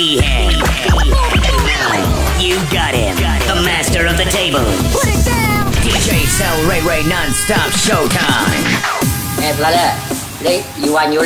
DA. You got him. The master of the table. Put it down. DJ Sel Ray Ray non-stop showtime. Hey brother, lấy you want you.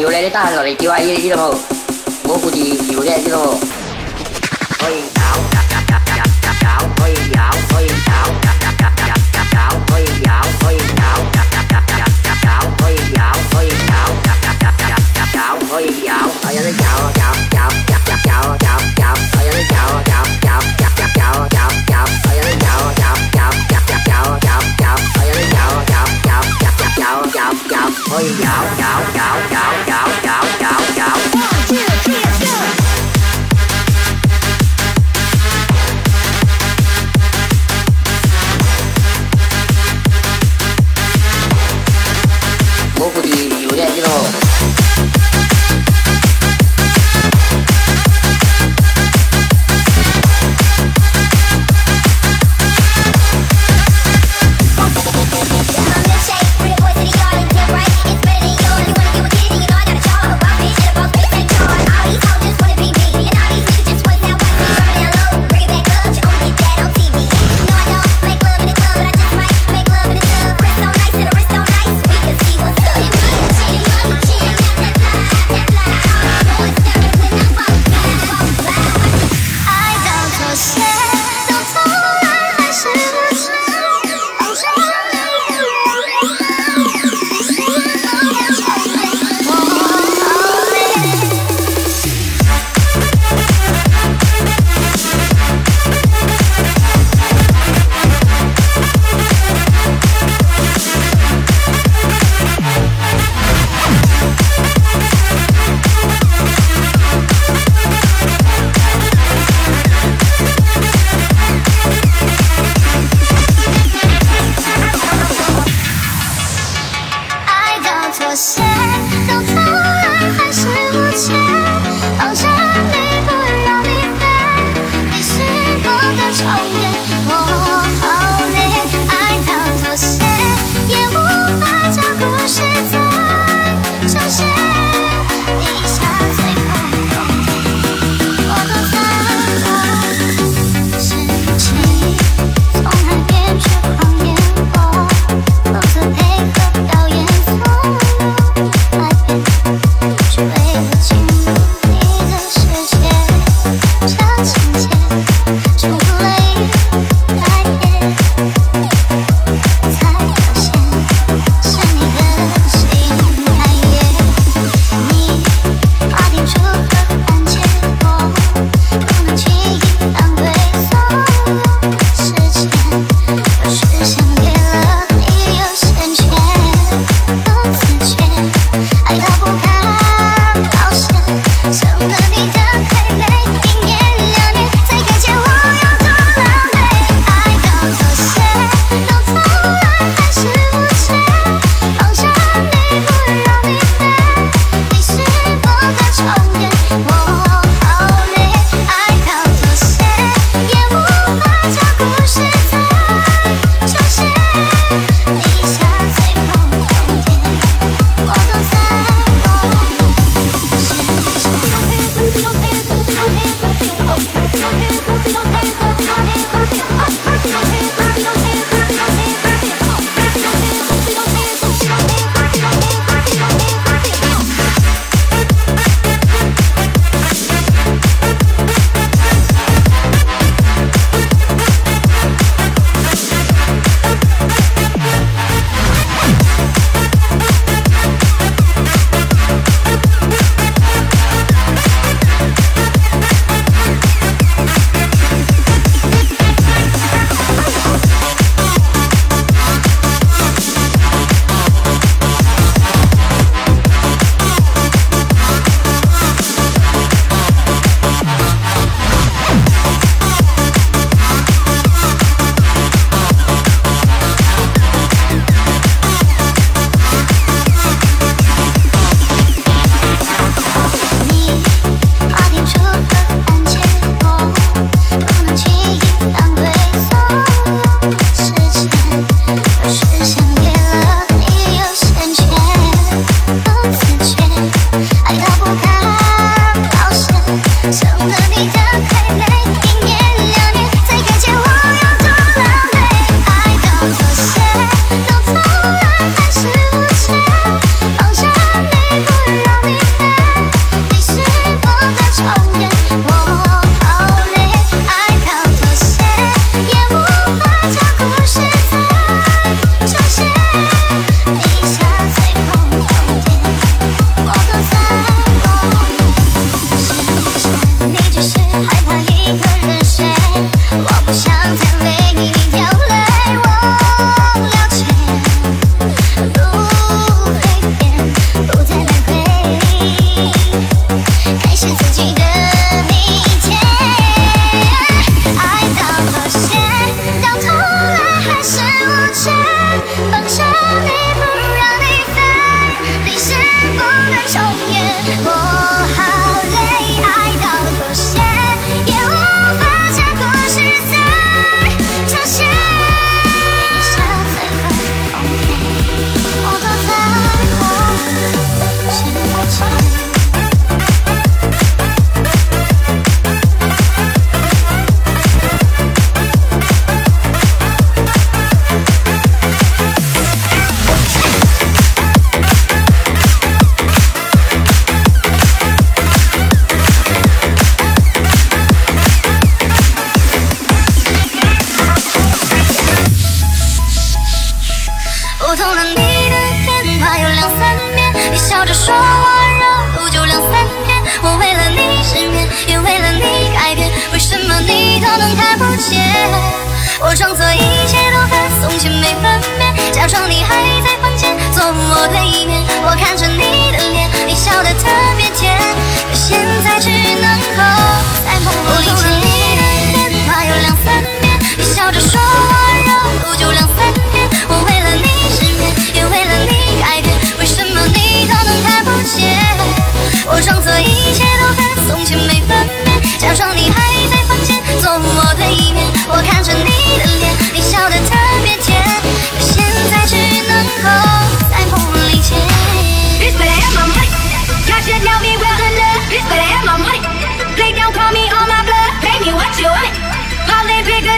ညိုလည်းတားတော့လေကြွားရေးကြီးတော့မဟုတ်ဘိုးကူကြီးယူရဲကြီးတော့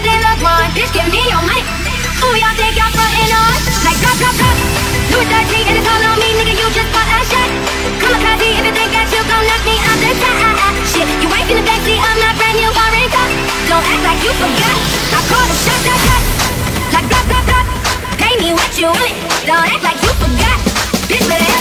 than LeBron. Bitch, give me your money. Who y'all think y'all frontin' on? Like drop, drop, drop. A 13 and it's all on me, nigga. You just bought a if you think that you gon' knock me out. Shit, you brand new. Don't act like you forgot. I shot, shot, shot. Like drop, drop, drop. Pay me what you. Don't act like you forgot. Bitch, better